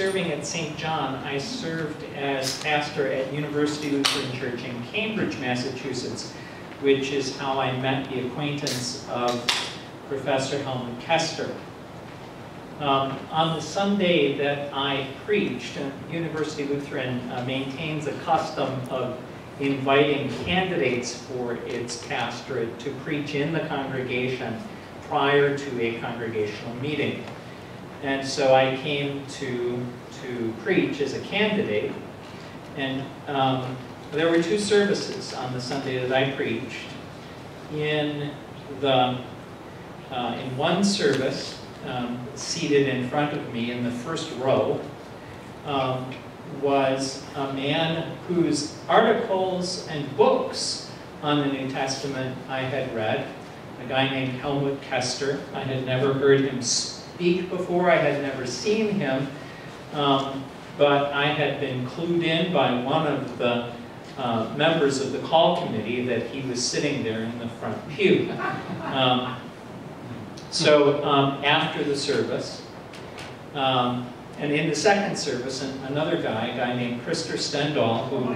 serving at St. John, I served as pastor at University Lutheran Church in Cambridge, Massachusetts, which is how I met the acquaintance of Professor Helmut Koester. Um, on the Sunday that I preached, uh, University Lutheran uh, maintains a custom of inviting candidates for its pastorate to preach in the congregation prior to a congregational meeting. And so I came to, to preach as a candidate. And um, there were two services on the Sunday that I preached. In, the, uh, in one service, um, seated in front of me in the first row, um, was a man whose articles and books on the New Testament I had read, a guy named Helmut Koester. I had never heard him speak before, I had never seen him, um, but I had been clued in by one of the uh, members of the call committee that he was sitting there in the front pew. Um, so um, after the service, um, and in the second service, another guy, a guy named Krister Stendahl, who,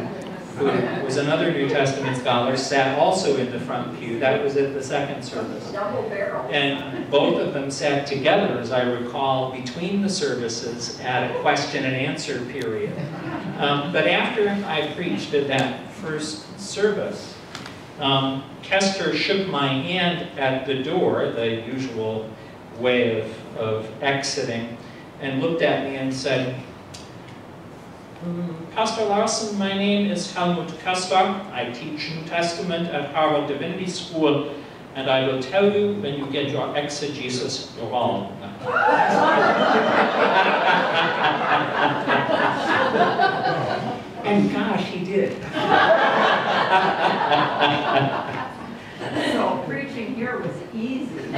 who was another New Testament scholar, sat also in the front pew. That was at the second service. Double barrel. And both of them sat together, as I recall, between the services at a question and answer period. Um, but after I preached at that first service, um, Koester shook my hand at the door, the usual way of, of exiting, and looked at me and said, "Mm, Pastor Larson, my name is Helmut Koester. I teach New Testament at Harvard Divinity School, and I will tell you when you get your exegesis wrong. and gosh, he did. So preaching here was easy.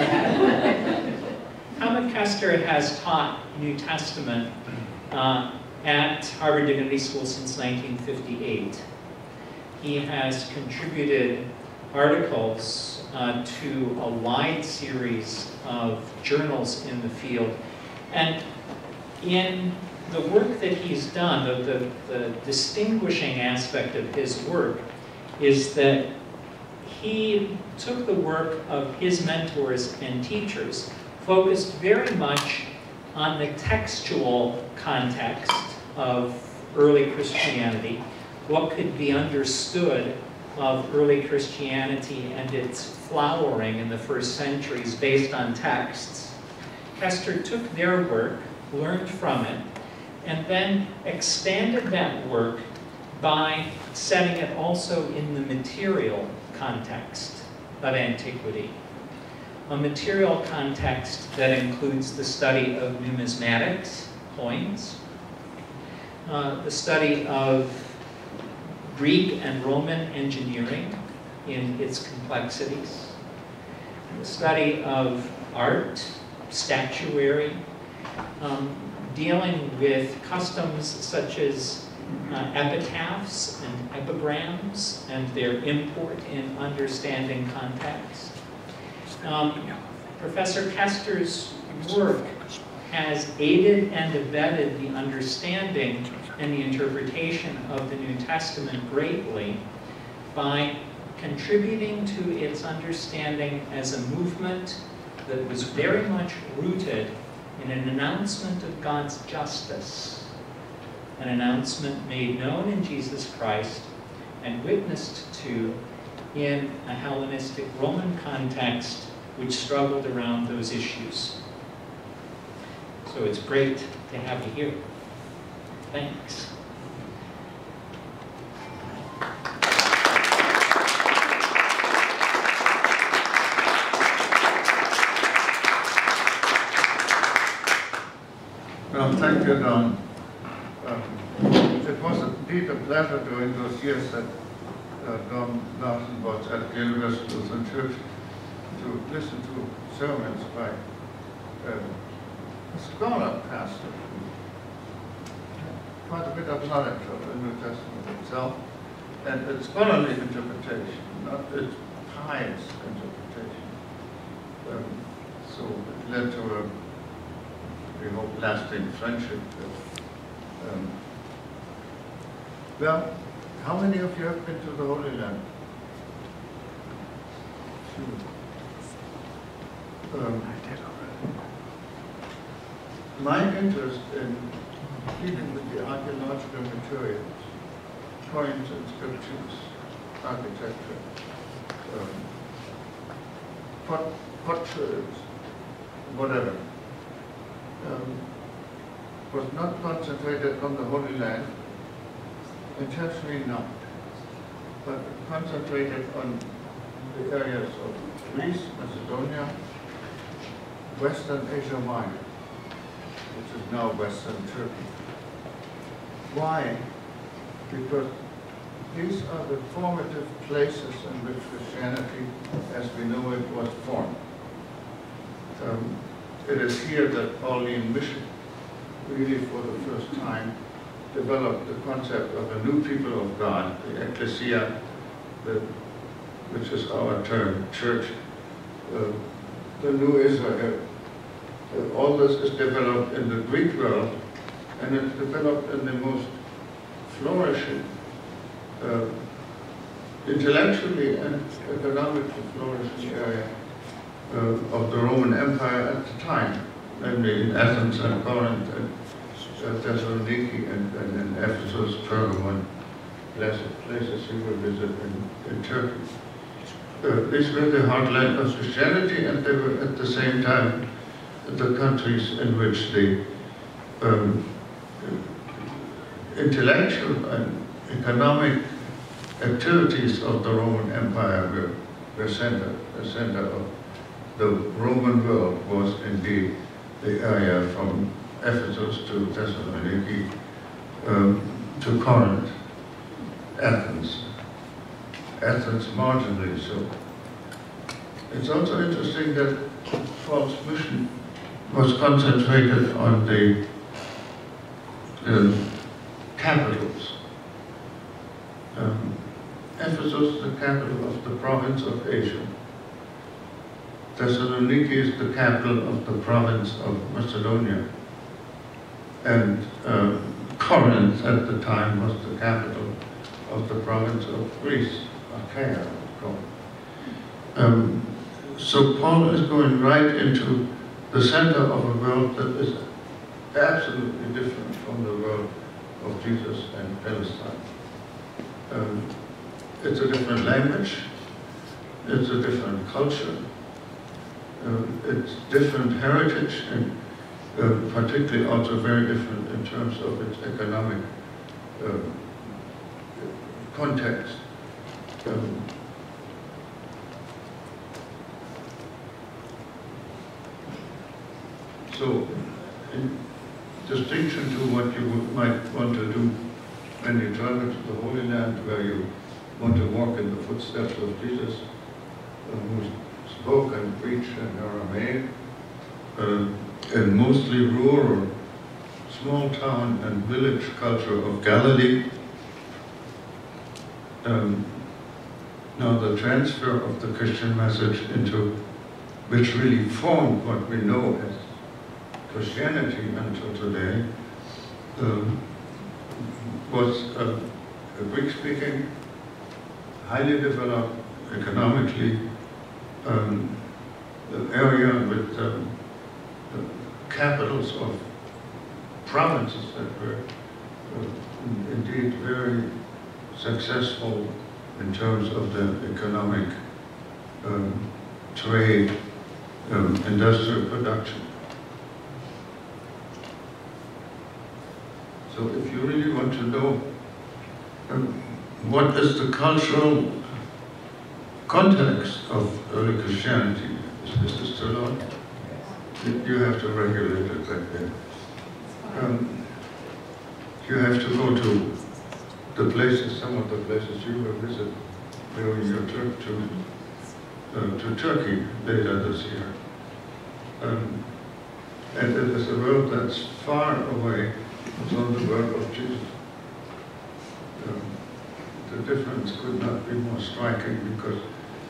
Helmut Koester has taught New Testament uh, at Harvard Divinity School since 1958. He has contributed articles uh, to a wide series of journals in the field. And in the work that he's done, the, the, the distinguishing aspect of his work is that he took the work of his mentors and teachers, focused very much on the textual context of early Christianity, what could be understood of early Christianity and its flowering in the first centuries based on texts. Koester took their work, learned from it, and then expanded that work by setting it also in the material context of antiquity. A material context that includes the study of numismatics, coins, uh, the study of Greek and Roman engineering in its complexities, the study of art, statuary, um, dealing with customs such as uh, epitaphs and epigrams and their import in understanding context. Um, Professor Koester's work has aided and abetted the understanding and the interpretation of the New Testament greatly by contributing to its understanding as a movement that was very much rooted in an announcement of God's justice an announcement made known in Jesus Christ and witnessed to in a Hellenistic Roman context which struggled around those issues. So it's great to have you here. Thanks. Well, thank you, Don. Um, it was indeed a pleasure during those years that uh, Don Larson was at the University of St. Church to listen to sermons by um, a scholar pastor, quite a bit of knowledge of the New Testament itself, and a scholarly interpretation, not a pious interpretation. Um, so it led to a, we hope, lasting friendship with Well, how many of you have been to the Holy Land? Um, my interest in dealing with the archaeological materials, coins, inscriptions, architecture, um, whatever, um, was not concentrated on the Holy Land, intentionally not, but concentrated on the areas of Greece, Macedonia, Western Asia Minor, which is now Western Turkey. Why? Because these are the formative places in which Christianity, as we know it, was formed. Um, it is here that Pauline mission really for the first time developed the concept of a new people of God, the ecclesia, the, which is our term, church, uh, the new Israel. All this is developed in the Greek world, and it's developed in the most flourishing, uh, intellectually and economically flourishing area uh, of the Roman Empire at the time, namely in Athens and Corinth and uh, Thessaloniki and, and in Ephesus, Pergamon, places you will visit in, in Turkey. Uh, these were the heartland of Christianity and they were at the same time the countries in which the um, intellectual and economic activities of the Roman Empire were, were center, the center of the Roman world was indeed the area from Ephesus to Thessaloniki um, to Corinth, Athens, Athens marginally so. It's also interesting that Paul's mission was concentrated on the uh, capitals. Um, Ephesus, the capital of the province of Asia. Thessaloniki is the capital of the province of Macedonia. And uh, Corinth at the time was the capital of the province of Greece, Achaia. Um, so Paul is going right into the center of a world that is absolutely different from the world of Jesus and Palestine. Um, it's a different language, it's a different culture, uh, its different heritage and uh, particularly also very different in terms of its economic uh, context. Um, so, in distinction to what you might want to do when you travel to the Holy Land, where you want to walk in the footsteps of Jesus, who spoke and preached in Aramaic, uh, in mostly rural, small town and village culture of Galilee. Um, now the transfer of the Christian message into, which really formed what we know as Christianity until today, um, was a, a Greek-speaking, highly developed, economically um, area with um, capitals of provinces that were uh, indeed very successful in terms of the economic um, trade, um, industrial production. So if you really want to know um, what is the cultural context of early Christianity, is this still? You have to regulate it back then. Um, you have to go to the places, some of the places you will visit during your trip to, uh, to Turkey later this year. Um, and it is a world that's far away from the world of Jesus. Um, the difference could not be more striking because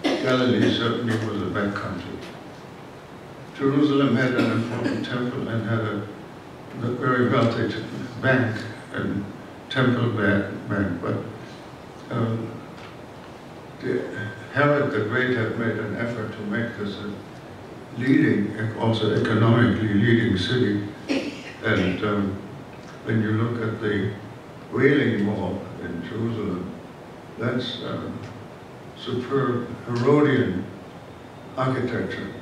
Galilee certainly was a back country. Jerusalem had an important temple and had a, a very wealthy bank and temple man, but um, the, Herod the Great had made an effort to make this a leading, also economically leading city. And um, when you look at the Wailing Wall in Jerusalem, that's um, superb Herodian architecture,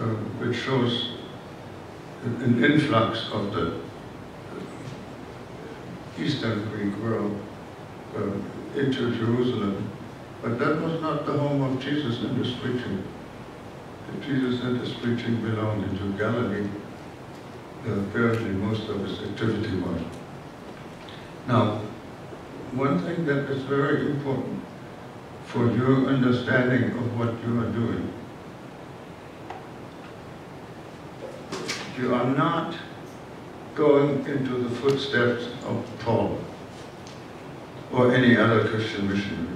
uh, which shows an influx of the Eastern Greek world uh, into Jerusalem. But that was not the home of Jesus and his preaching. Jesus and his preaching belonged into Galilee. Apparently most of his activity was. Now, one thing that is very important for your understanding of what you are doing, you are not going into the footsteps of Paul or any other Christian missionary.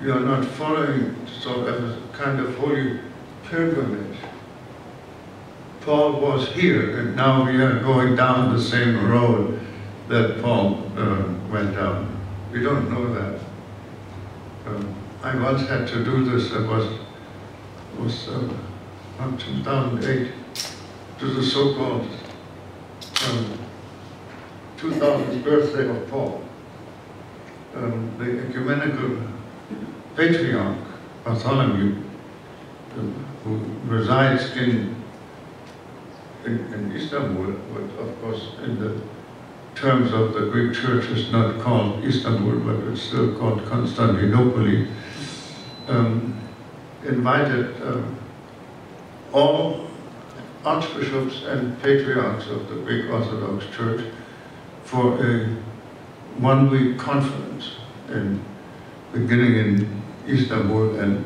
You are not following sort of a kind of holy pilgrimage. Paul was here, and now we are going down the same road that Paul uh, went down. We don't know that. Um, I once had to do this. I was was uh, on 2008 to the so-called um, 2000th birthday of Paul. Um, the ecumenical patriarch Bartholomew, uh, who resides in, in, in Istanbul, but of course in the terms of the Greek church is not called Istanbul, but it's still called Constantinople, um, invited um, all archbishops and patriarchs of the Greek Orthodox Church for a one-week conference in, beginning in Istanbul and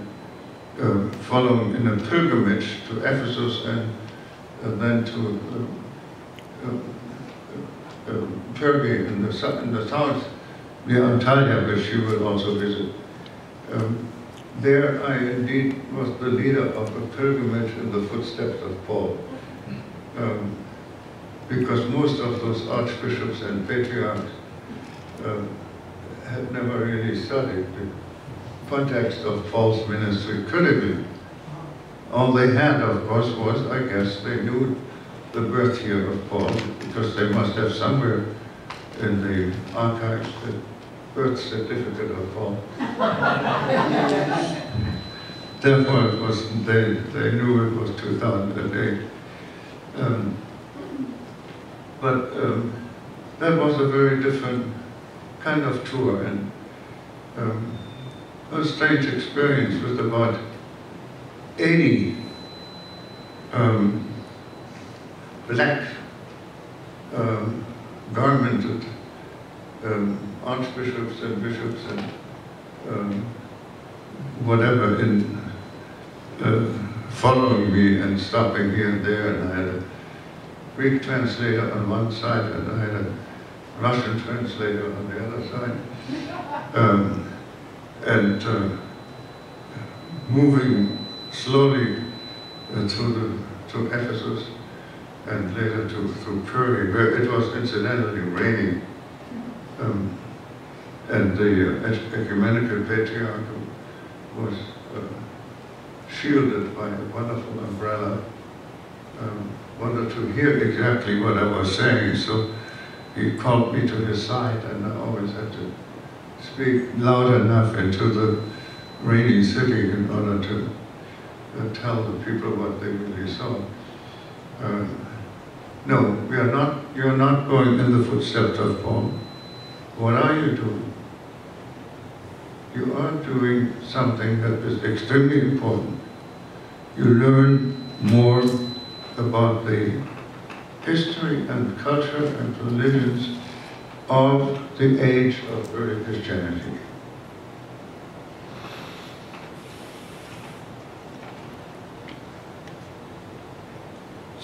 uh, following in a pilgrimage to Ephesus and uh, then to uh, uh, uh in the, in the south near Antalya, which she will also visit. Um, there I indeed was the leader of a pilgrimage in the footsteps of Paul. Um, because most of those archbishops and patriarchs uh, had never really studied the context of Paul's ministry critically. All they had, of course, was, I guess, they knew the birth year of Paul, because they must have somewhere in the archives the birth certificate of Paul. Therefore, it was, they, they knew it was 2008. Um, but um, that was a very different kind of tour and um, a strange experience with about 80 um, black um, garmented um, archbishops and bishops and um, whatever in uh, following me and stopping here and there and I had a Greek translator on one side and I had a Russian translator on the other side. Um, and uh, moving slowly uh, to, the, to Ephesus and later to, to Perge, where it was incidentally raining. Um, and the uh, ecumenical patriarch was uh, shielded by a wonderful umbrella, um, wanted to hear exactly what I was saying, so he called me to his side and I always had to speak loud enough into the rainy city in order to uh, tell the people what they really saw. Uh, no, we are not, you're not going in the footsteps of Paul. What are you doing? You are doing something that is extremely important. You learn more about the history and culture and religions of the age of early Christianity.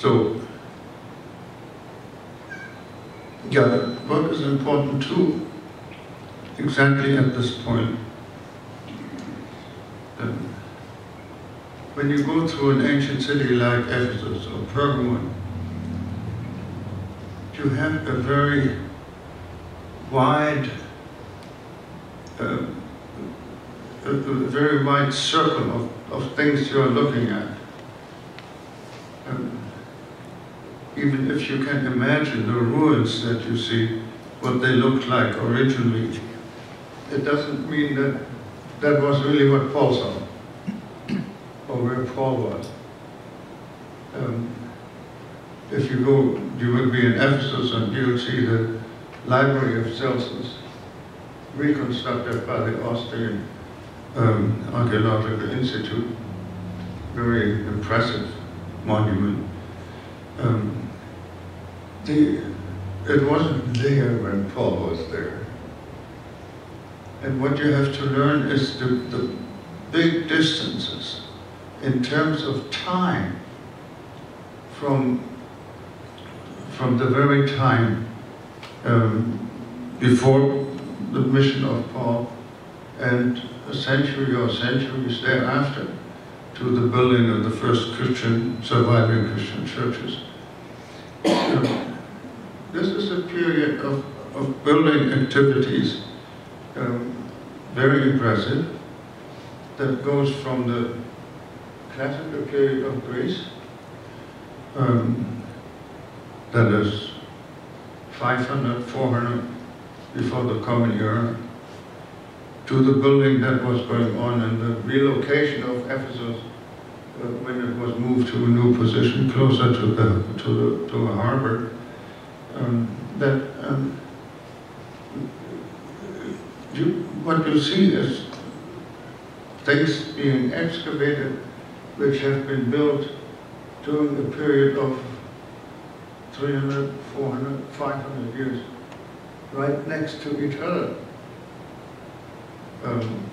So, yeah, work is important too, exactly at this point, um, when you go through an ancient city like Ephesus or Pergamon, you have a very wide, uh, a, a very wide circle of, of things you're looking at. Um, even if you can imagine the ruins that you see, what they looked like originally, it doesn't mean that that was really what Paul saw, or where Paul was. Um, if you go, you will be in Ephesus and you'll see the library of Celsus, reconstructed by the Austrian um, Archaeological Institute. Very impressive monument. Um, the, it wasn't there when Paul was there. And what you have to learn is the, the big distances in terms of time from, from the very time um, before the mission of Paul and a century or centuries thereafter to the building of the first Christian, surviving Christian churches. This is a period of, of building activities, um, very impressive, that goes from the classical period of Greece, um, that is 500, 400 before the Common Era, to the building that was going on and the relocation of Ephesus when it was moved to a new position closer to the to the to a harbor. Um, that um, you, what you see is things being excavated which have been built during a period of 300, 400, 500 years, right next to each other. Um,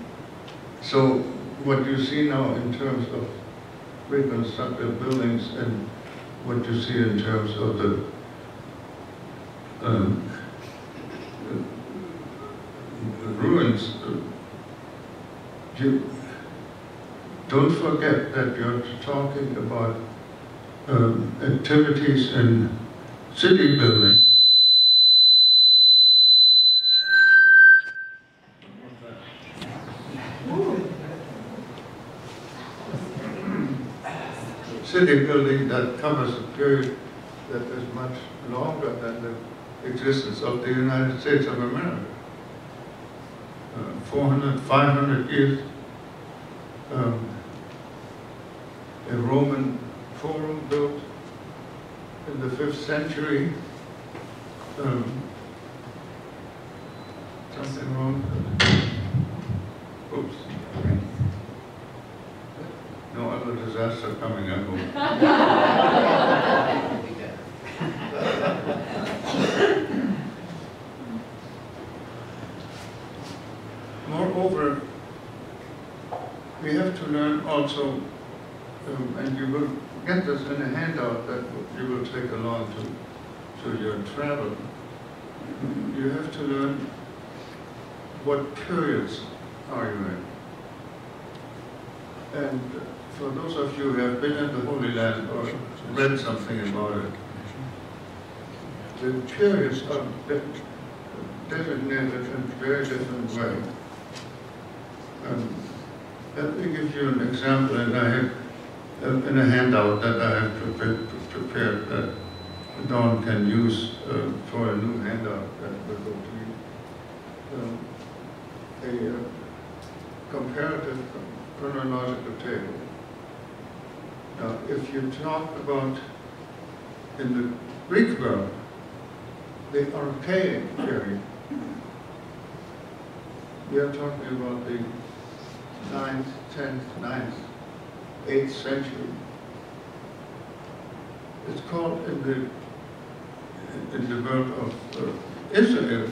so what you see now in terms of reconstructed buildings and what you see in terms of the um, ruins, you don't forget that you're talking about um, activities in city building. City building that covers a period that is much longer than the existence of the United States of America. Uh, 400, 500 years. Um, a Roman forum built in the fifth century. Um, something wrong? Oops. No other disaster coming, I hope. Moreover, we have to learn also, um, and you will get this in a handout that you will take along to, to your travel. You have to learn what periods are you in. And for those of you who have been in the Holy Land or read something about it, the periods are de- designated in a very different way. Um, let me give you an example, and I have uh, in a handout that I have prepared, prepared that Don can use uh, for a new handout that will go to you. Um, a uh, comparative chronological table. Now, if you talk about in the Greek world, the archaic period, we are talking about the 9th, 10th, 9th, 8th century. It's called in the, in the world of uh, Israel,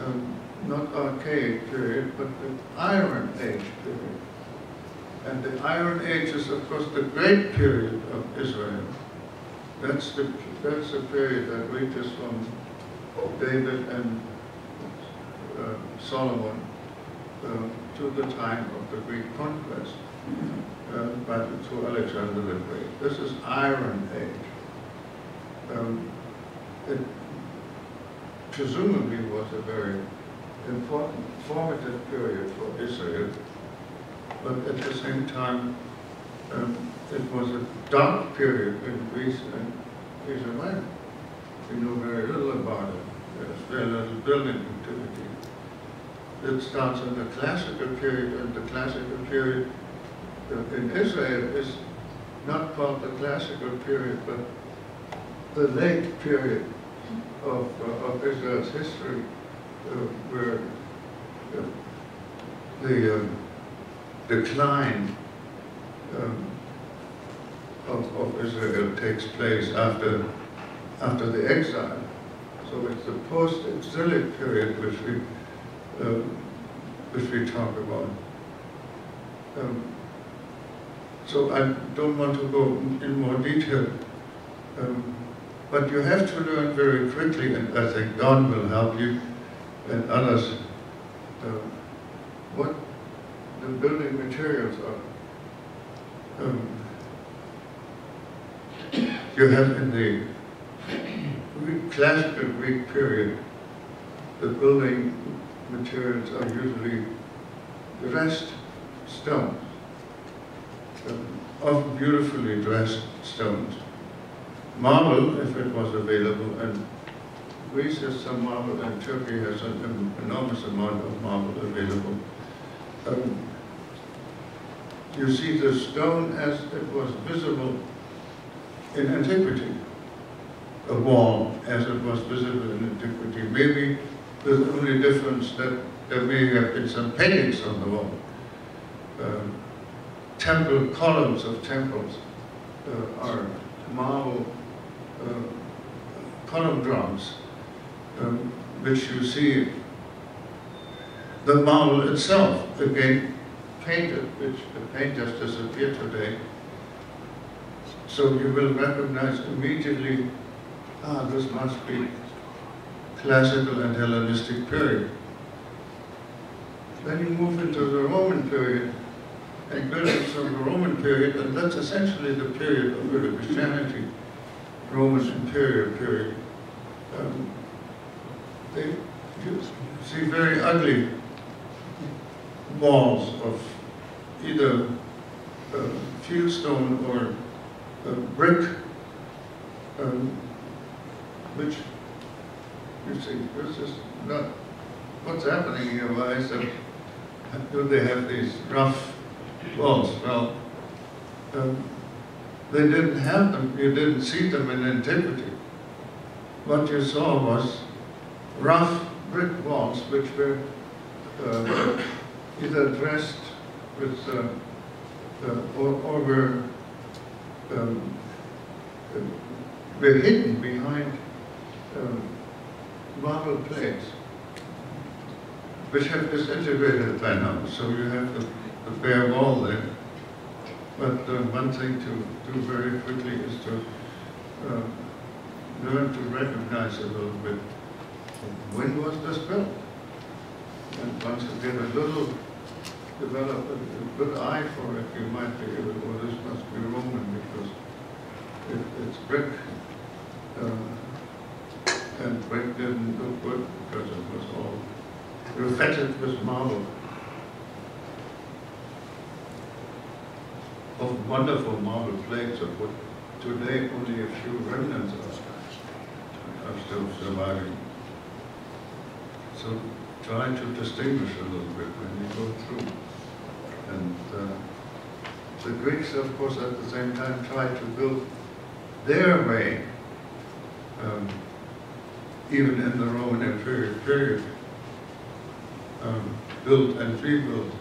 um, not archaic period, but the Iron Age period. And the Iron Age is, of course, the great period of Israel. That's the, that's the period that reaches from David and uh, Solomon uh, to the time of the Greek conquest uh, by the, to Alexander the Great. This is Iron Age. Um, it presumably was a very important formative period for Israel, but at the same time, um, it was a dark period in Greece and Minor. We know very little about it. There's very little building activity. It starts in the classical period, and the classical period uh, in Israel is not called the classical period, but the late period of, uh, of Israel's history, where uh, the um, decline um, of, of Israel takes place after, after the exile. So it's the post-exilic period which we, uh, which we talk about. Um, so I don't want to go in more detail, um, but you have to learn very quickly, and I think God will help you and others, uh, what the building materials are. Um, you have in the Greek, classical Greek period, the building materials are usually dressed stones, um, beautifully dressed stones. Marble, if it was available, and Greece has some marble, and Turkey has an enormous amount of marble available. Um, you see the stone as it was visible in antiquity, a wall as it was visible in antiquity. Maybe the only difference that there may have been some paintings on the wall. Um, temple columns of temples uh, are marble uh, column drums, um, which you see the marble itself, again painted, which the paint has disappeared today. So you will recognize immediately, ah, this must be classical and Hellenistic period. Then you move into the Roman period, and buildings from the Roman period, and that's essentially the period of early Christianity, Roman imperial period. Um, they, you see very ugly walls of either uh, fieldstone or uh, brick, um, which you see, this is not what's happening here. Why is that? Do they have these rough walls? Well, um, they didn't have them. You didn't see them in antiquity. What you saw was rough brick walls, which were uh, either dressed with uh, uh, or, or were um, were hidden behind um, marble plates, which have disintegrated by now. So you have the, the bare wall there. But uh, one thing to do very quickly is to uh, learn to recognize a little bit when was this built. And once you get a little develop a, good eye for it, you might be able, well, this must be Roman because it, it's brick. Uh, and brick didn't look good because it was all reflected with marble. Of wonderful marble plates of what today only a few remnants are still surviving. So try to distinguish a little bit when you go through. And uh, the Greeks, of course, at the same time tried to build their way, um, even in the Roman Imperial period, um, built and rebuilt.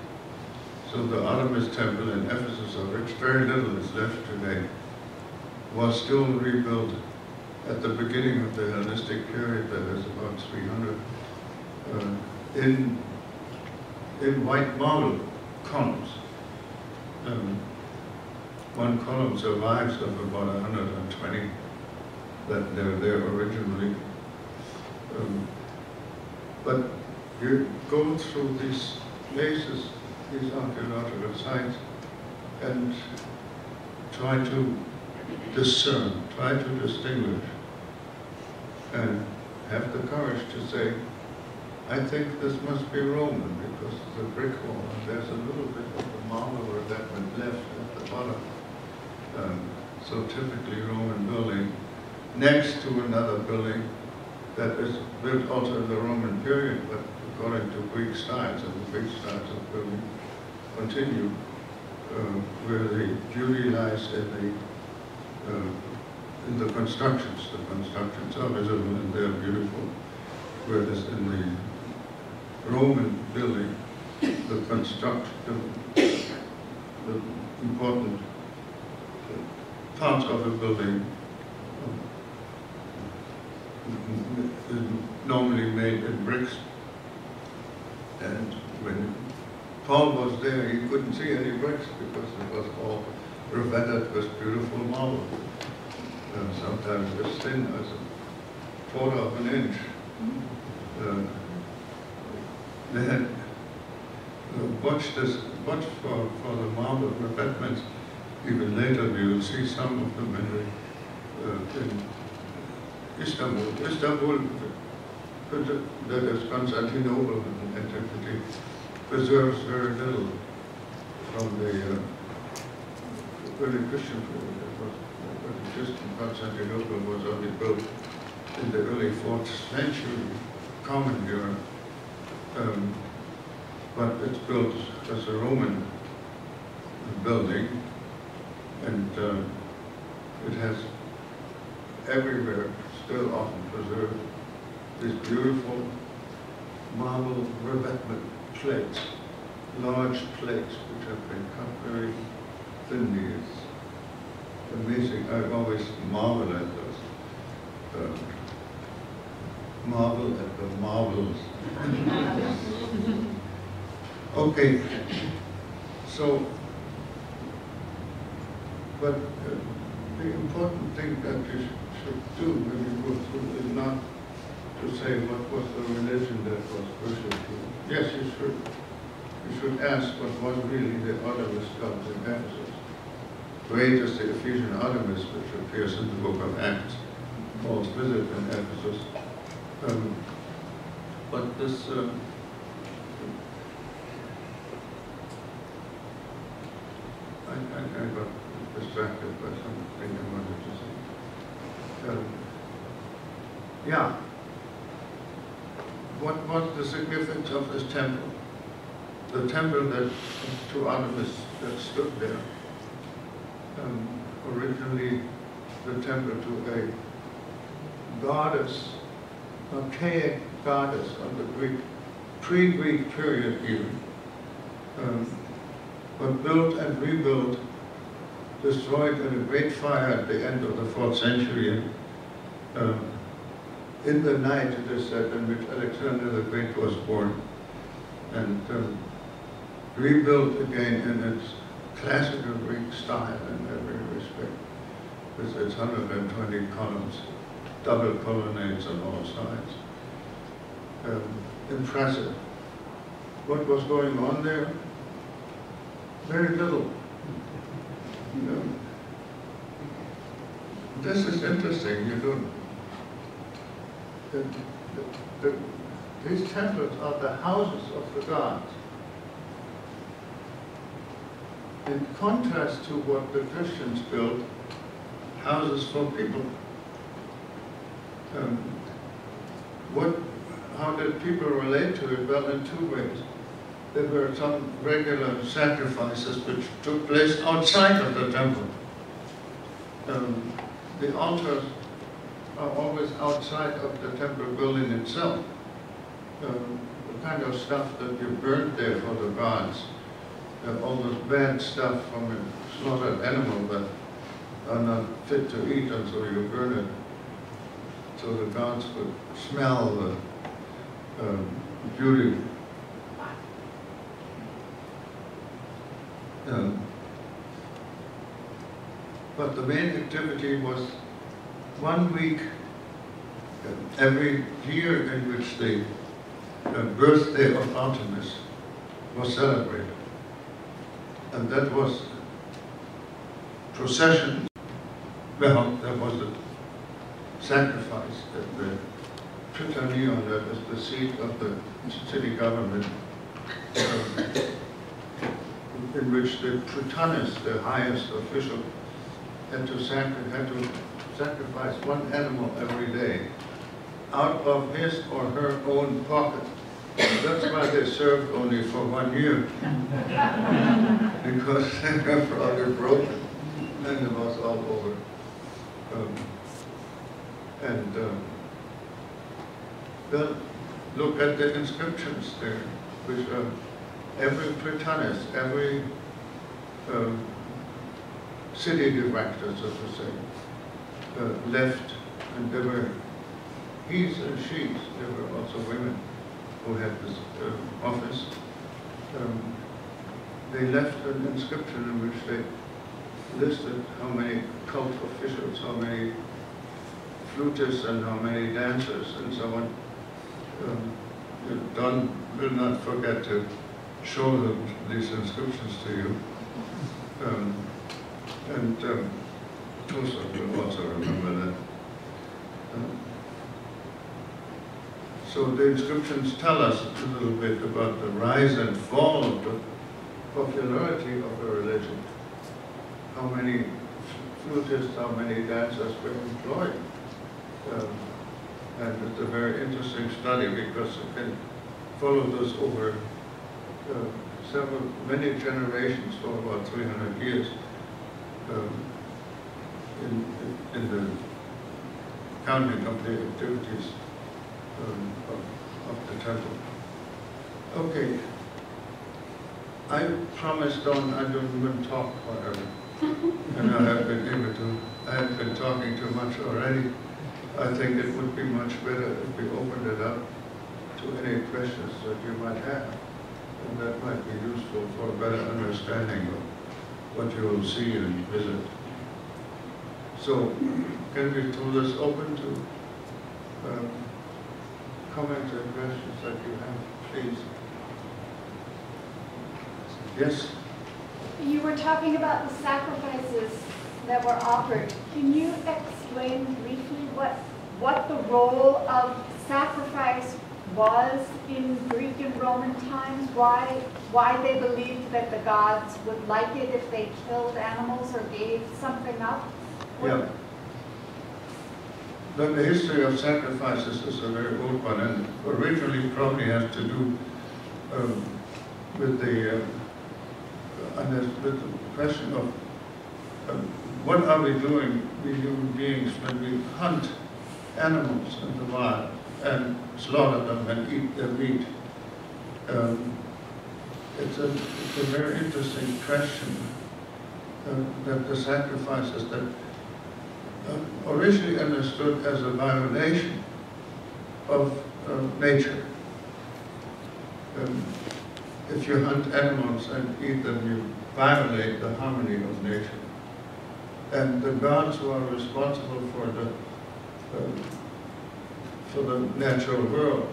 So the Artemis Temple in Ephesus, of which very little is left today, was still rebuilt at the beginning of the Hellenistic period, that is about 300, uh, in, in white marble columns. Um, one column survives of about 120 that they were there originally. Um, but you go through these places, these archaeological sites, and try to discern, try to distinguish. And have the courage to say, I think this must be Roman because a brick wall and there's a little bit of the marble revetment left at the bottom. Um, so typically Roman building next to another building that is built also in the Roman period, but according to Greek styles, and the Greek styles of building continue, uh, where the beauty lies in the, uh, in the constructions. The constructions are visible and they're beautiful, whereas in the Roman building, the construct, the, the important parts of a building is normally made in bricks. And when Paul was there, he couldn't see any bricks because it was all revetted with beautiful marble. And sometimes as thin as a quarter of an inch. Uh, they had uh, watched this, watched for, for the marble revetments. Even later, we will see some of them in, uh, in Istanbul. Istanbul, that is Constantinople in antiquity, preserves very little from the uh, early Christian period. Existed in Constantinople was only built in the early 4th century, common era. Um, but it's built as a Roman building, and uh, it has everywhere still often preserved this beautiful marble revetment plates, large plates which have been cut very thinly. It's amazing. I've always marveled at those. Uh, marvel at the marvels. okay, so, but uh, the important thing that you should do when you go through is not to say what was the religion that was worshipped. Yes, you should. You should ask what was really the Artemis cult in Ephesus. Great is the Ephesian Artemis, which appears in the book of Acts, Paul's visit in Ephesus. Um, but this uh, I, I, I got distracted by something I wanted to say. Um, yeah. What was the significance of this temple? The temple that to Artemis that stood there. Um, originally, the temple to a goddess, archaic goddess of the Greek, pre-Greek period even, um, but built and rebuilt destroyed in a great fire at the end of the fourth century. Um, in the night, it is said, in which Alexander the Great was born, and um, rebuilt again in its classical Greek style in every respect, with its 120 columns, double colonnades on all sides. Um, impressive. What was going on there? Very little. You know, this is interesting, you know. The, the, the, these temples are the houses of the gods. In contrast to what the Christians built, houses for people. Um, what, how did people relate to it? Well, in two ways there were some regular sacrifices which took place outside of the temple. Um, the altars are always outside of the temple building itself. Um, the kind of stuff that you burnt there for the gods, uh, all this bad stuff from a slaughtered animal that are not fit to eat, and so you burn it so the gods could smell the beauty Um, but the main activity was one week uh, every year in which the uh, birthday of Artemis was celebrated. And that was procession. Well, there was a sacrifice at the Prytaneion, that is the seat of the city government, um, in which the Prytanis, the highest official, had to sacri- had to sacrifice one animal every day out of his or her own pocket. That's why they served only for one year. Because they were broken and it was all over. Um, And um, then look at the inscriptions there, which are every Prytanis, every um, city director, so to say, uh, left, and there were he's and she's, there were also women who had this uh, office. Um, They left an inscription in which they listed how many cult officials, how many flutists and how many dancers and so on. Um, Don will not forget to show them these inscriptions to you. Um, and um, Tosa will also remember that. Um, so the inscriptions tell us a little bit about the rise and fall of the popularity of the religion. How many flutists, how many dancers were employed. Um, and it's a very interesting study because you can follow this over uh, several, many generations for about 300 years um, in, in the counting of the activities um, of, of the temple. Okay. I promised Don I don't even talk forever. and I have been able to, I have been talking too much already. I think it would be much better if we opened it up to any questions that you might have. And that might be useful for a better understanding of what you will see and visit. So, can we throw this open to um, comments and questions that you have, please? Yes? You were talking about the sacrifices that were offered. Can you explain briefly what, what the role of sacrifice was in Greek and Roman times? Why, why they believed that the gods would like it if they killed animals or gave something up? Yeah. But the history of sacrifices is a very old one, and originally probably has to do um, with the, uh, with the question of um, what are we doing, we human beings, when we hunt animals in the wild and slaughter them and eat their meat? Um, it's a, it's a very interesting question uh, that the sacrifices that uh, originally understood as a violation of uh, nature. Um, If you hunt animals and eat them, you violate the harmony of nature. And the gods who are responsible for the, for the natural world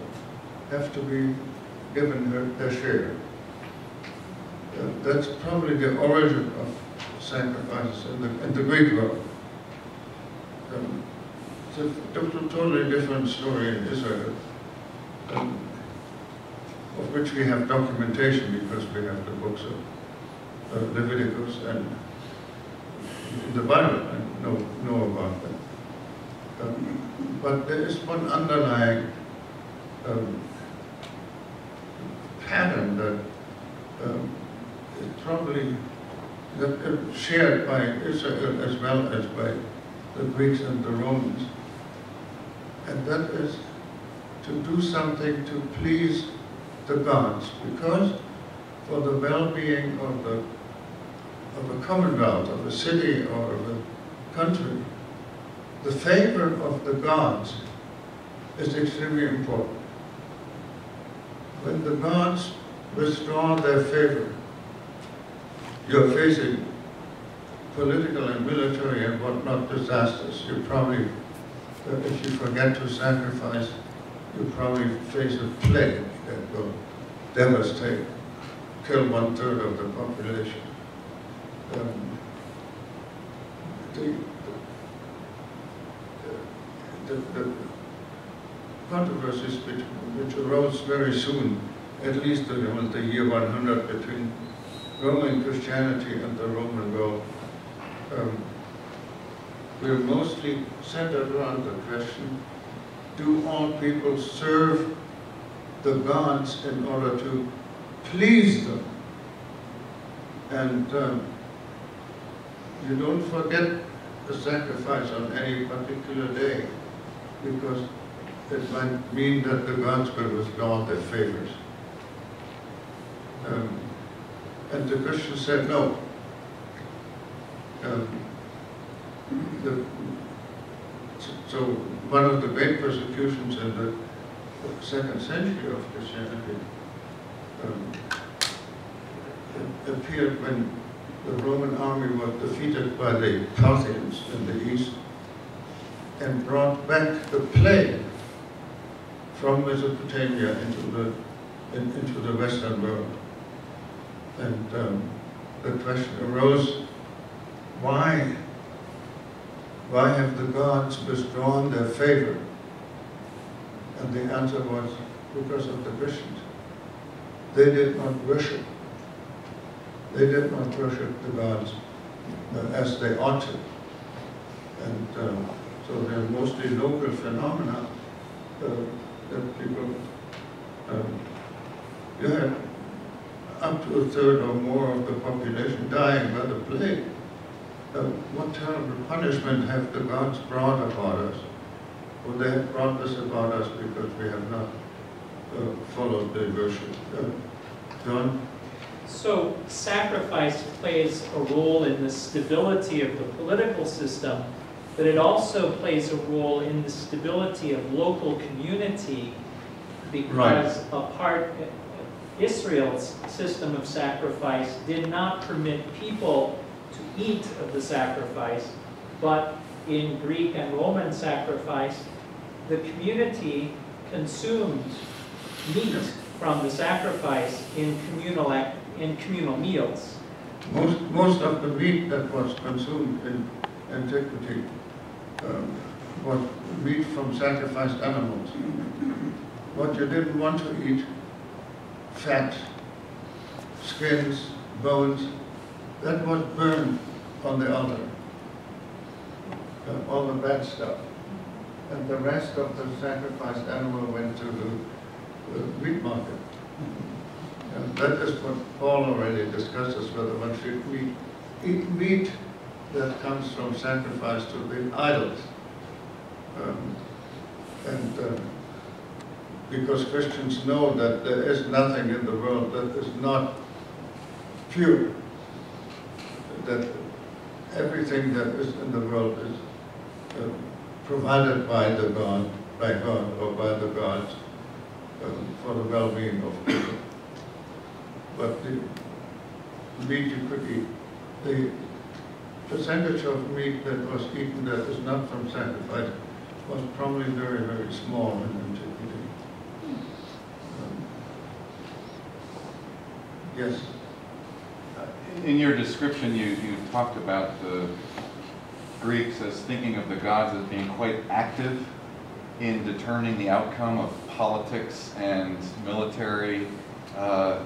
have to be given her, their share. Uh, That's probably the origin of sacrifices in the, in the Greek world. Um, It's a totally different story in Israel, um, of which we have documentation because we have the books of uh, Leviticus and the Bible, I know, know about that. Um, But there is one underlying um, pattern that um, is probably shared by Israel as well as by the Greeks and the Romans. And that is to do something to please the gods, because for the well-being of the of a commonwealth, of a city, or of a country, the favor of the gods is extremely important. When the gods withdraw their favor, you're facing political and military and whatnot disasters. You probably, if you forget to sacrifice, you probably face a plague that will devastate, kill one third of the population. Um, the, the, controversies which, which arose very soon, at least around the year 100 between Roman Christianity and the Roman world, um, were mostly centered around the question, do all people serve the gods in order to please them? And um, you don't forget the sacrifice on any particular day, because it might mean that the gods will withdraw their favors. Um, and the Christians said no. Um, the, so one of the great persecutions in the second century of Christianity um, appeared when the Roman army was defeated by the Parthians in the east and brought back the plague from Mesopotamia into the in, into the Western world. And um, the question arose, why why have the gods withdrawn their favor? And the answer was because of the Christians. They did not worship. They did not worship the gods uh, as they ought to. And um, so they're mostly local phenomena uh, that people, um, you had up to a third or more of the population dying by the plague. Uh, what terrible punishment have the gods brought upon us? Well, they have brought this about us because we have not uh, followed their worship. Uh, John? So sacrifice plays a role in the stability of the political system, but it also plays a role in the stability of local community because a part, Israel's system of sacrifice did not permit people to eat of the sacrifice, but in Greek and Roman sacrifice, the community consumed meat from the sacrifice in communal, in communal meals. Most, most of the meat that was consumed in antiquity was meat from sacrificed animals. What you didn't want to eat, fat, skins, bones, that was burned on the altar. Uh, all the bad stuff. And the rest of the sacrificed animal went to the, meat market. And that is what Paul already discusses, whether one should eat, eat meat that comes from sacrifice to the idols. Um, and uh, because Christians know that there is nothing in the world that is not pure, that everything that is in the world is uh, provided by the God, by God or by the gods um, for the well-being of people. But the meat you could eat, the percentage of meat that was eaten that is not from sacrifice was probably very, very small in antiquity. Um, Yes, In your description, you, you talked about the Greeks as thinking of the gods as being quite active in determining the outcome of politics and military uh,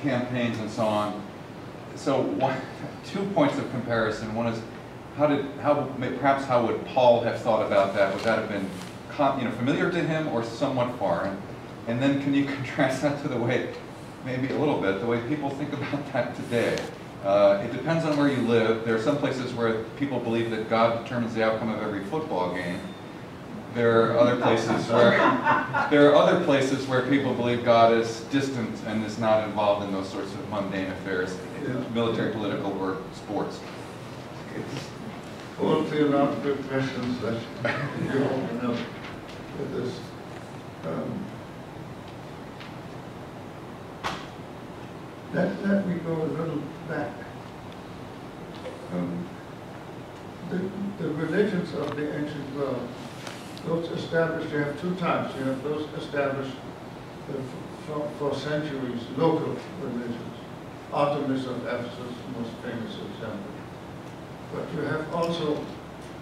campaigns and so on. So one, two points of comparison. One is how did how perhaps how would Paul have thought about that? Would that have been you know familiar to him or somewhat foreign? And then can you contrast that to the way maybe a little bit the way people think about that today? Uh, it depends on where you live. There are some places where people believe that God determines the outcome of every football game. There are other places where there are other places where people believe God is distant and is not involved in those sorts of mundane affairs. Military, political, or sports. all theological questions that you open up with this. Um, Let, let me go a little back. Um, The, the religions of the ancient world, those established, you have two types. You have those established uh, for, for centuries, local religions. Artemis of Ephesus, most famous example. But you have also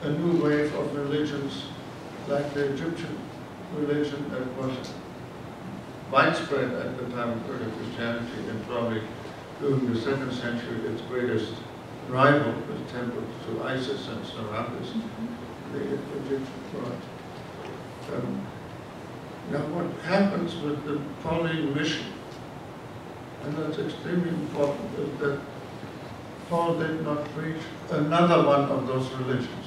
a new wave of religions like the Egyptian religion that was widespread at the time of early Christianity and probably during the second century its greatest rival was temple to Isis and Serapis, the Egyptian god. Um, now what happens with the Pauline mission, and that's extremely important, that Paul did not preach another one of those religions.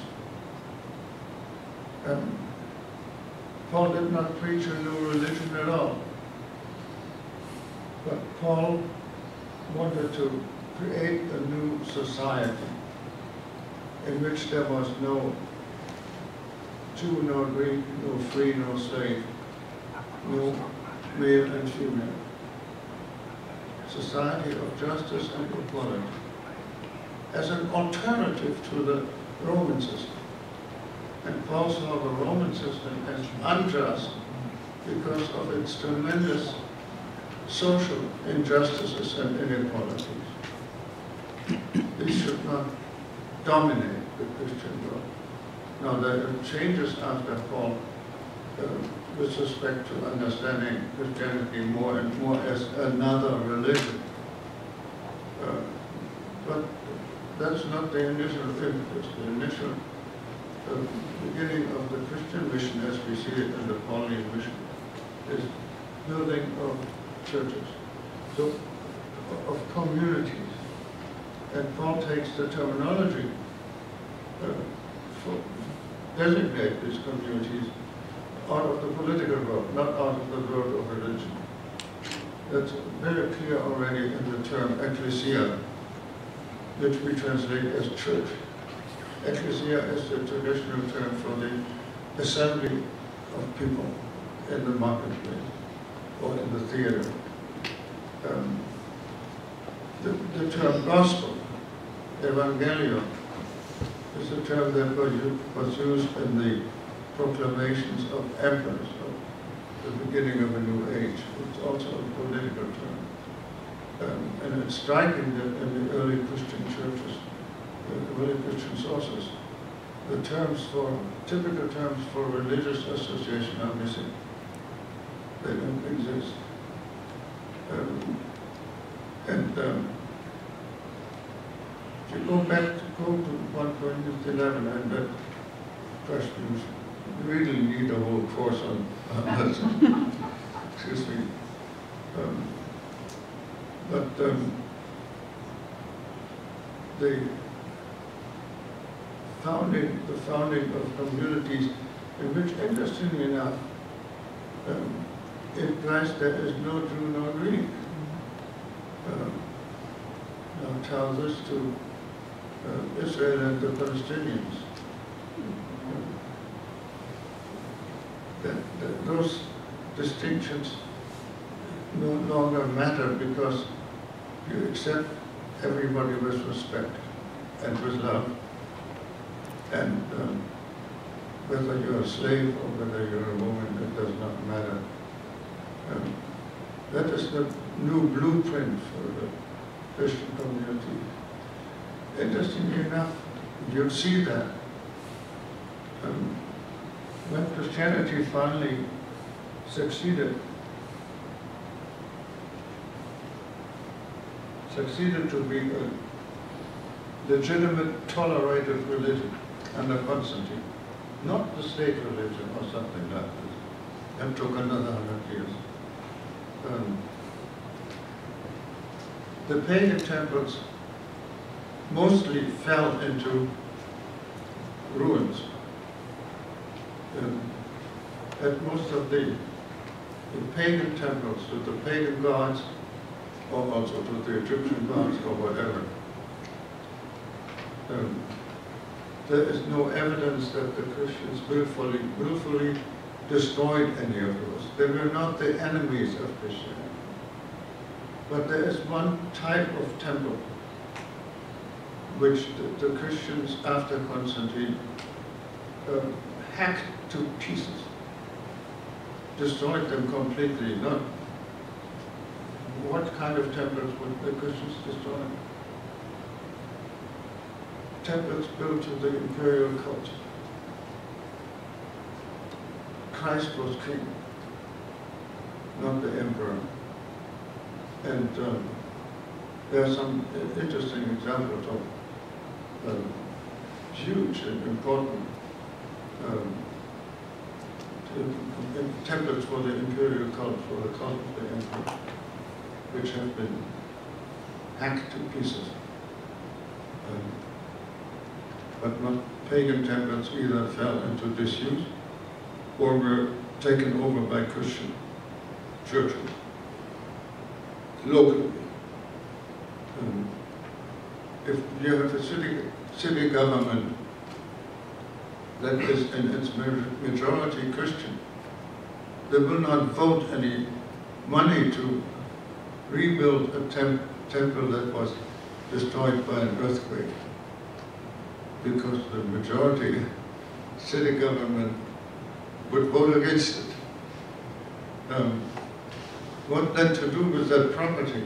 Paul did not preach a new religion at all. But Paul wanted to create a new society in which there was no Jew, no Greek, no free, no slave, no male and female. Society of justice and equality as an alternative to the Roman system. And Paul saw the Roman system as unjust because of its tremendous social injustices and inequalities. These should not dominate the Christian world. Now, there are changes after Paul uh, with respect to understanding Christianity more and more as another religion. Uh, but that's not the initial impetus. The initial uh, beginning of the Christian mission as we see it in the Pauline mission is building of churches, so of communities. And Paul takes the terminology uh, for designate these communities out of the political world, not out of the world of religion. That's very clear already in the term ecclesia, which we translate as church. Ecclesia is the traditional term for the assembly of people in the marketplace or in the theater. Um, the, the term gospel, evangelion, is a term that was, was used in the proclamations of emperors of the beginning of a new age. It's also a political term. Um, and it's striking that in the early Christian churches, the early Christian sources, the terms for, typical terms for religious association are missing. They don't exist. Um, and um, if you go back to go to 1 Corinthians 11, and that question, you really need a whole course on, on this. Excuse me. Um, but um, the founding, the founding of communities in which, interestingly enough, um, in Christ there is no Jew nor Greek. Um, now tell us to uh, Israel and the Palestinians. That, that those distinctions no longer matter because you accept everybody with respect and with love. And um, whether you're a slave or whether you're a woman, it does not matter. Um, that is the new blueprint for the Christian community. Interestingly enough, you see that um, when Christianity finally succeeded, succeeded to be a legitimate, tolerated religion under Constantine, not the state religion or something like this. That took another hundred years. Um, the pagan temples mostly fell into ruins. Um, at most of the, the pagan temples to the pagan gods, or also to the Egyptian gods or whatever, um, there is no evidence that the Christians willfully, willfully destroyed any of those. They were not the enemies of Christianity. But there is one type of temple which the, the Christians after Constantine um, hacked to pieces, destroyed them completely. Not what kind of temples would the Christians destroy? Temples built to the imperial cult. Christ was king, not the emperor. And um, there are some interesting examples of um, huge and important um, templates for the imperial cult, for the cult of the emperor, which have been hacked to pieces. Um, but not pagan temples either fell into disuse or were taken over by Christian churches locally. Um, if you have a city, city government that is in its majority Christian, they will not vote any money to rebuild a tem- temple that was destroyed by an earthquake because the majority city government would vote against it. Um, what then to do with that property?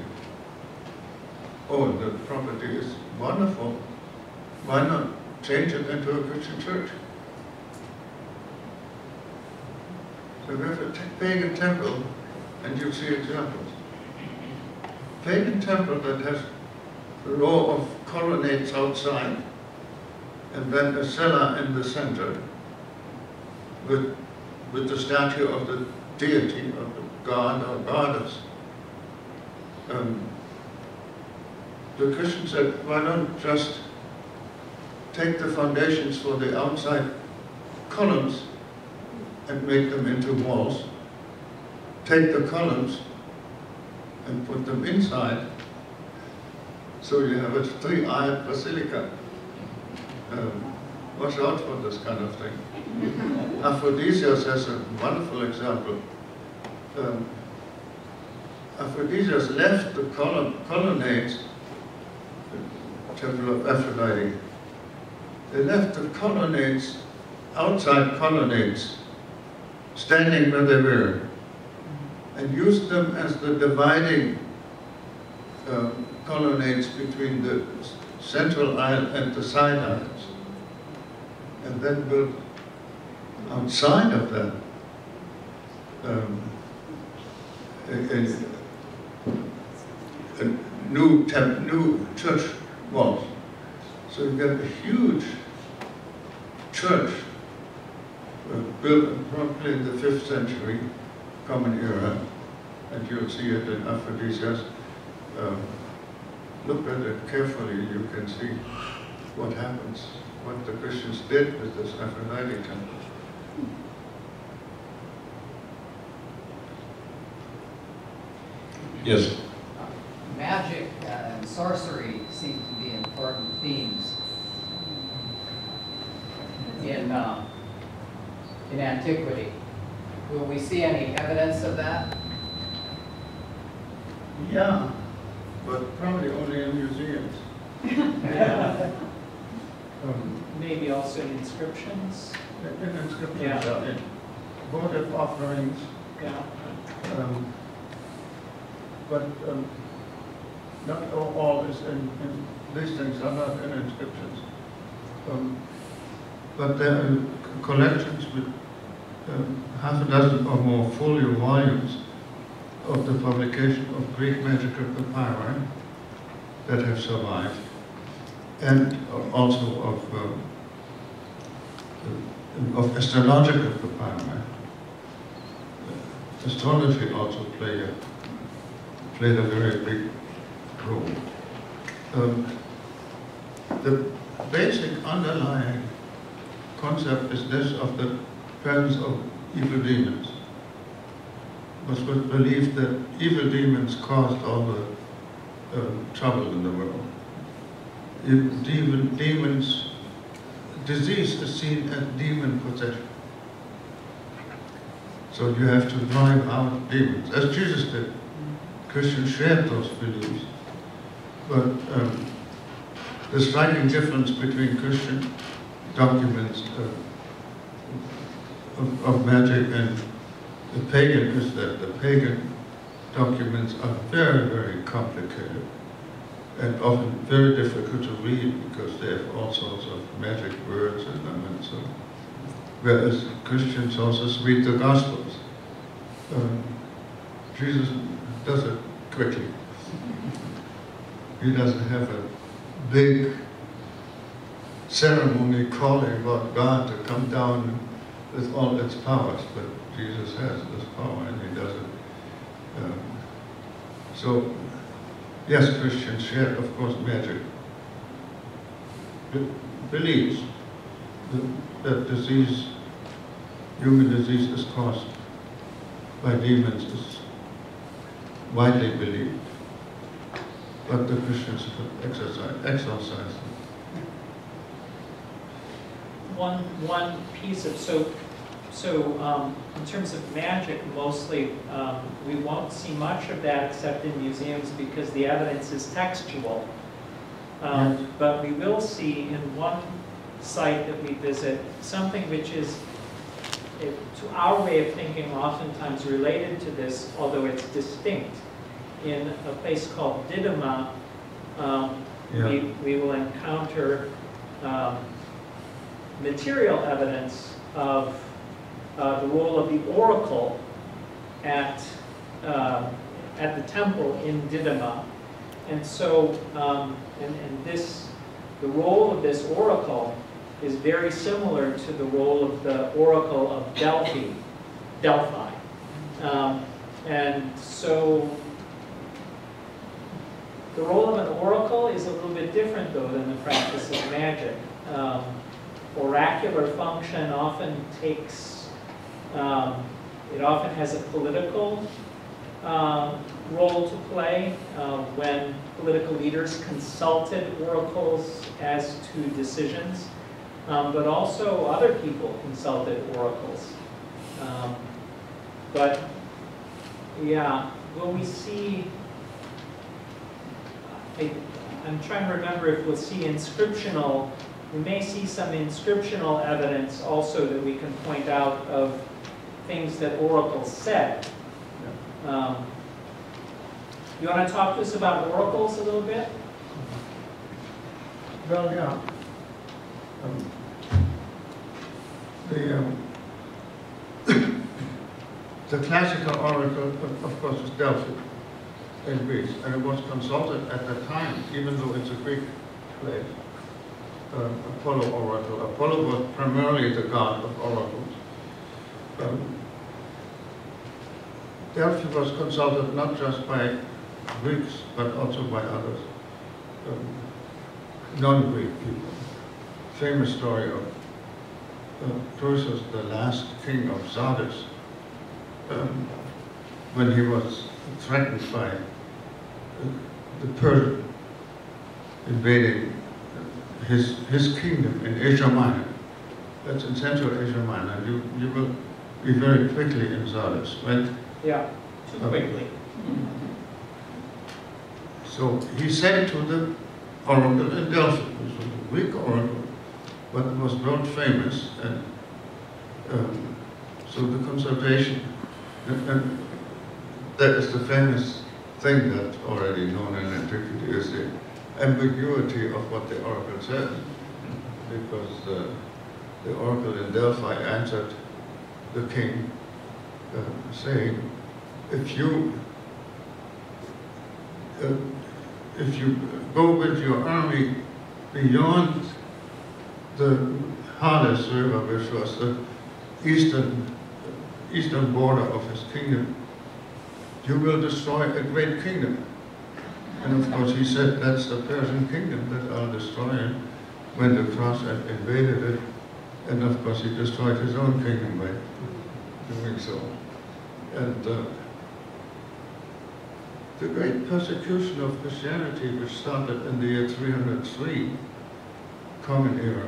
Oh, the property is wonderful. Why not change it into a Christian church? A pagan temple, and you see examples. Pagan temple that has a row of colonnades outside, and then a cella in the center with, with the statue of the deity, of the god or goddess. Um, the Christians said, why not just take the foundations for the outside columns and make them into walls, take the columns and put them inside, so you have a three-aisled basilica. Um, watch out for this kind of thing. Aphrodisias has a wonderful example. Um, Aphrodisias left the column, colonnades, the Temple of Aphrodite. They left the colonnades, outside colonnades, standing where they were, and used them as the dividing um, colonnades between the central aisle and the side aisles. And then built outside of that um, a, a, a new temp, new church walls. So you get a huge church built probably in the fifth century, Common Era, and you'll see it in Aphrodisias. Um, look at it carefully, you can see what happens, what the Christians did with this Aphrodite temple. Yes. Magic uh, and sorcery seem to be important themes in, uh, in antiquity. Will we see any evidence of that? Yeah, but probably only in museums. Yeah, Um, Maybe also in inscriptions. in inscriptions, Yeah. in votive offerings, Yeah. um, but um, not all- all is in, in, these things are not in inscriptions. Um, But there are collections with um, half a dozen or more folio volumes of the publication of Greek magical papyri that have survived, and also of, um, uh, of astrological papyri. Astrology also play a, played a very big role. Um, the basic underlying concept is this of the presence of evil demons. It was believed that evil demons caused all the um, trouble in the world. If demon, demons, disease is seen as demon possession. So you have to drive out demons, as Jesus did. Christians shared those beliefs. But um, the striking difference between Christian documents uh, of, of magic and the pagan is that the pagan documents are very, very complicated and often very difficult to read because they have all sorts of magic words in them and so whereas Christian sources read the Gospels. Um, Jesus does it quickly. He doesn't have a big ceremony calling about God to come down with all its powers, but Jesus has this power and he does it. Um, so, yes, Christians share, of course, magic. Be- believes that, that disease, human disease is caused by demons is widely believed. But the Christians exercise. One, one piece of, so, so um, in terms of magic, mostly, um, we won't see much of that except in museums because the evidence is textual. Um, But we will see in one site that we visit, something which is, eh, to our way of thinking, oftentimes related to this, although it's distinct. In a place called Didyma, um, Yeah. we, we will encounter um, material evidence of uh, the role of the oracle at, um, at the temple in Didyma. And so, um, and, and this, the role of this oracle is very similar to the role of the oracle of Delphi, Delphi. Um, and so, the role of an oracle is a little bit different, though, than the practice of magic. Um, oracular function often takes, um, it often has a political um, role to play uh, when political leaders consulted oracles as to decisions, um, but also other people consulted oracles. Um, but, yeah, will we see I, I'm trying to remember if we'll see inscriptional, we may see some inscriptional evidence also that we can point out of things that oracles said. Um, You want to talk to us about oracles a little bit? Well, yeah. Um, The, um, the classical oracle, of- of course, is Delphi in Greece, and it was consulted at that time, even though it's a Greek place. Um, Apollo oracle. Apollo was primarily the god of oracles. Um, Delphi was consulted not just by Greeks, but also by others. Um, non-Greek people. Famous story of uh, the last king of Sardis, um, when he was threatened by uh, the Persian invading his, his kingdom in Asia Minor. That's in Central Asia Minor. You, you will be very quickly in Sardis, right? Yeah, too quickly. So he said to the oracle in Delphi, which was a Greek oracle, but it was not famous, and um, so the consultation, and, and that is the famous thing that's already known in antiquity is the ambiguity of what the oracle said, because the, the oracle in Delphi answered the king, uh, saying, if you uh, if you go with your army beyond the Halys River, which was the eastern, eastern border of his kingdom, you will destroy a great kingdom. And of course, he said, that's the Persian kingdom that I'll destroy. When the cross had invaded it, and of course, he destroyed his own kingdom by doing so. And uh, the great persecution of Christianity, which started in the year 303, Common Era,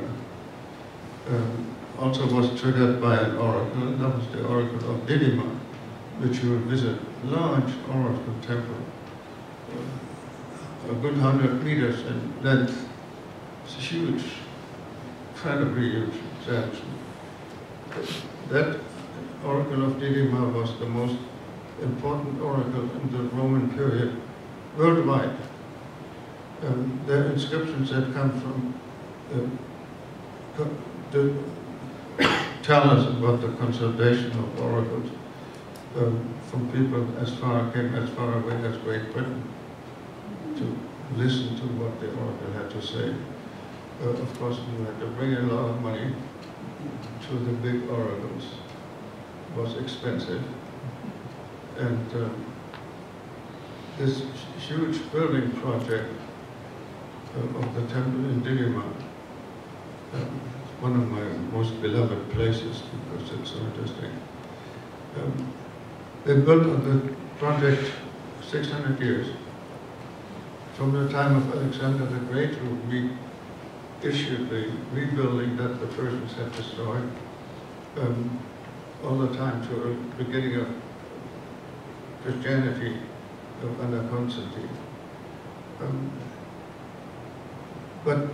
um, also was triggered by an oracle, and that was the oracle of Didyma, which you will visit, large oracle temple, a good hundred meters in length. It's a huge, incredibly huge, actually. That oracle of Didyma was the most important oracle in the Roman period worldwide. Um, their inscriptions that come from the tell us about the conservation of oracles um, from people as far, came as far away as Great Britain to listen to what the oracle had to say. Uh, Of course, you had to bring a lot of money to the big oracles. It was expensive. And um, this huge building project uh, of the temple in Didyma, um, one of my most beloved places because it's so interesting. Um, They built on the project 600 years. From the time of Alexander the Great, who reissued the rebuilding that the Persians had destroyed, um, all the time to the beginning of Christianity under Constantine. Um, But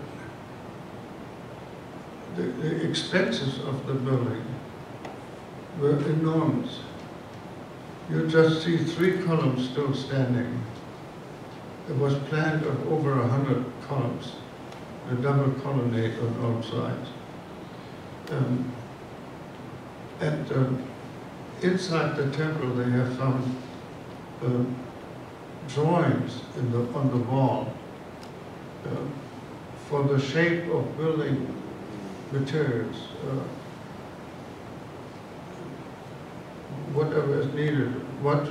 the, the expenses of the building were enormous. You just see three columns still standing. It was planned of over a hundred columns, a double colonnade on all sides. Um, and um, inside the temple, they have found um, drawings in the, on the wall um, for the shape of building materials, uh, whatever is needed, what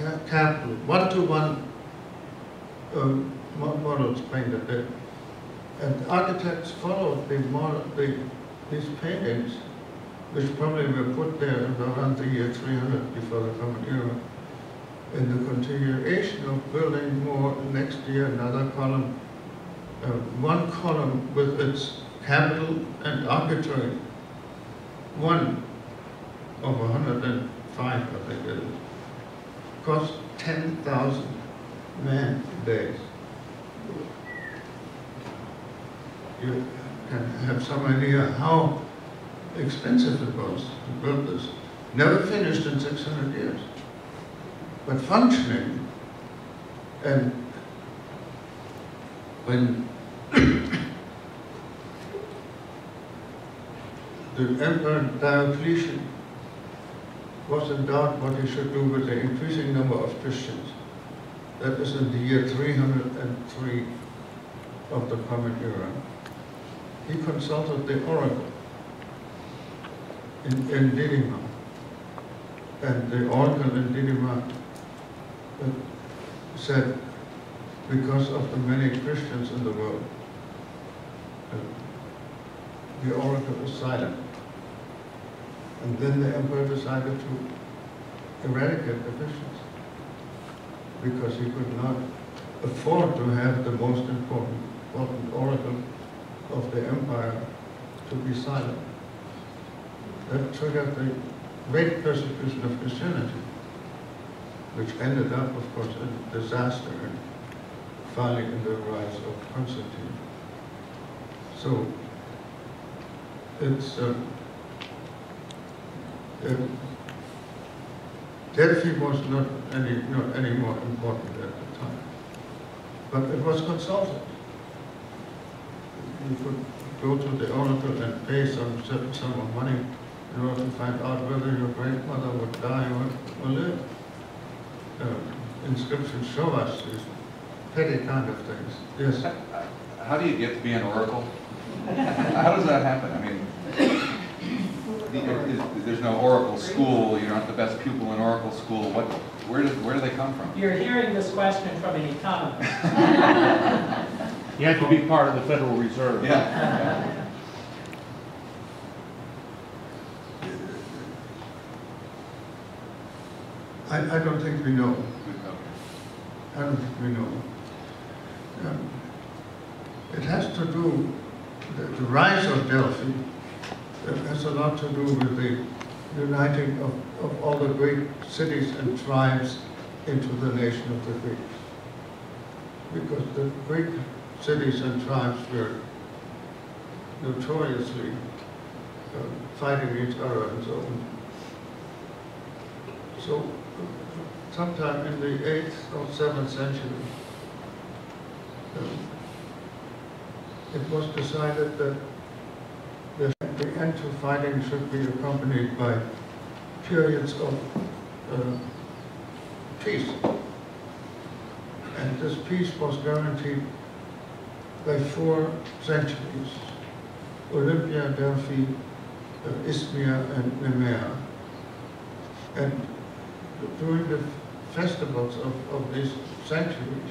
ca- capital, one-to-one um, mo- models painted there. And architects followed the model, the, these paintings, which probably were put there around the year 300 before the Common Era. In the continuation of building more, next year another column, uh, one column with its capital and architrave, one of 105, I think it is, cost 10,000 man days. You can have some idea how expensive it was to build this. Never finished in 600 years, but functioning. And when the Emperor Diocletian was in doubt what he should do with the increasing number of Christians. That is in the year 303 of the Common Era. He consulted the oracle in, in Didyma. And the oracle in Didyma uh, said, because of the many Christians in the world, uh, the oracle was silent. And then the emperor decided to eradicate the Christians because he could not afford to have the most important, important oracle of the empire to be silent. That triggered the great persecution of Christianity, which ended up, of course, in disaster and finally in the rise of Constantine. So it's uh, uh, Delphi was not any not any more important at the time, but it was consulted. You could go to the oracle and pay some certain sum of money in order to find out whether your grandmother would die or, or live. Uh, inscriptions show us these petty kind of things. Yes. How do you get to be an oracle? How does that happen? I mean, the- is- there's no oracle school, you're not the best pupil in oracle school, what, where do, where do they come from? You're hearing this question from an economist. You have to be part of the Federal Reserve. Yeah. I, I don't think we know. I don't think we know. Um, It has to do, the, the rise of Delphi uh, has a lot to do with the uniting of, of all the great cities and tribes into the nation of the Greeks. Because the Greek cities and tribes were notoriously uh, fighting each other and so on. So sometime in the 8th or 7th century, um, it was decided that the end to fighting should be accompanied by periods of uh, peace. And this peace was guaranteed by four centuries. Olympia, Delphi, uh, Isthmia, and Nemea. And during the festivals of, of these centuries,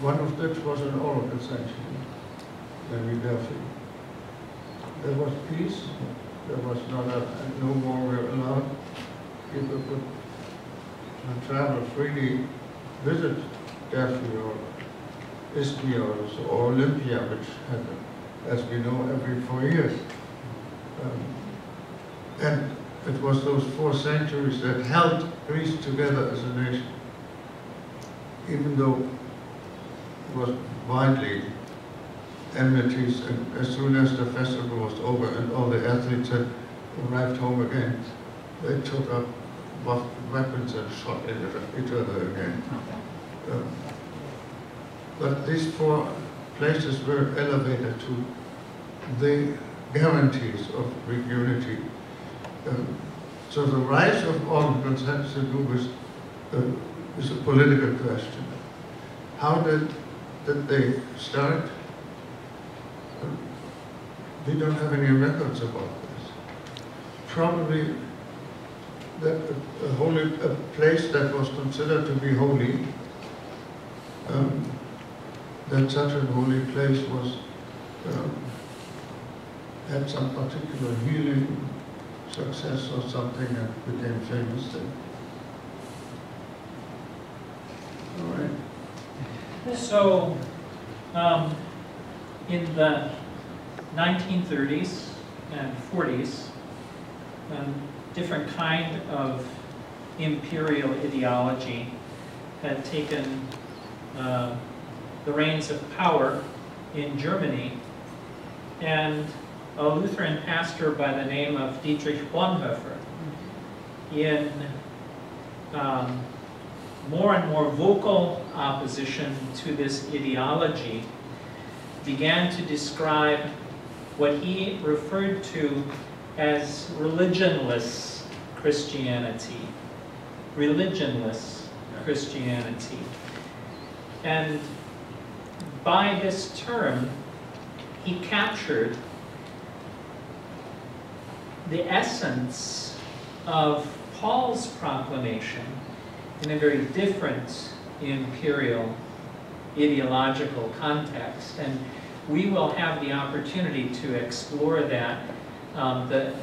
one of which was an Oracle century, namely Delphi. There was peace, there was not a, no more were allowed. People could uh, travel freely, visit Delphi or or, Olympia, which had, as we know, every four years. Um, and it was those four centuries that held Greece together as a nation. Even though it was widely enmities, and as soon as the festival was over and all the athletes had arrived home again, they took up weapons and shot at each other again. Um, But these four places were elevated to the guarantees of Greek unity. Um, So the rise of Orthodox has to do with, uh, is a political question. How did, did they start? We don't have any records about this. Probably that a- a holy, a place that was considered to be holy, um, that such a holy place was, um, had some particular healing success or something and became famous then. All right. So, um, in the 1930s and 40s, um, different kind of imperial ideology had taken uh, the reins of power in Germany, and a Lutheran pastor by the name of Dietrich Bonhoeffer, in um, more and more vocal opposition to this ideology, began to describe what he referred to as religionless Christianity. Religionless Christianity. And by this term, he captured the essence of Paul's proclamation in a very different imperial ideological context. And we will have the opportunity to explore that um, the,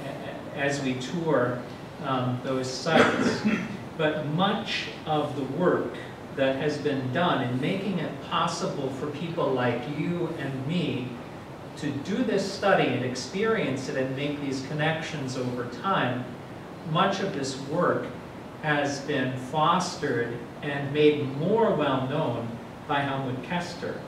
as we tour um, those sites. But much of the work that has been done in making it possible for people like you and me to do this study and experience it and make these connections over time, much of this work has been fostered and made more well-known by Helmut Koester.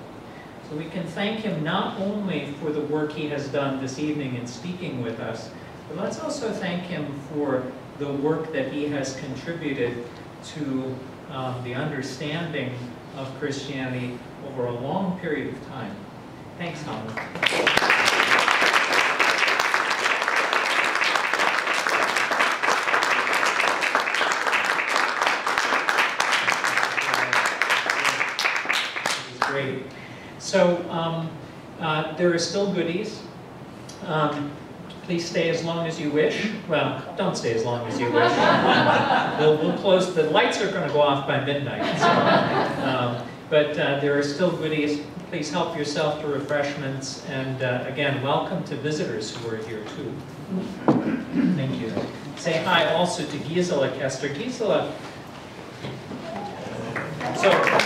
So we can thank him not only for the work he has done this evening in speaking with us, but let's also thank him for the work that he has contributed to um, the understanding of Christianity over a long period of time. Thanks, Helmut. So um, uh, there are still goodies. Um, Please stay as long as you wish. Well, don't stay as long as you wish. We'll, we'll close, the lights are going to go off by midnight. so, um, But uh, there are still goodies. Please help yourself to refreshments. And uh, again, welcome to visitors who are here too. Thank you. Say hi also to Gisela Koester. Gisela. So.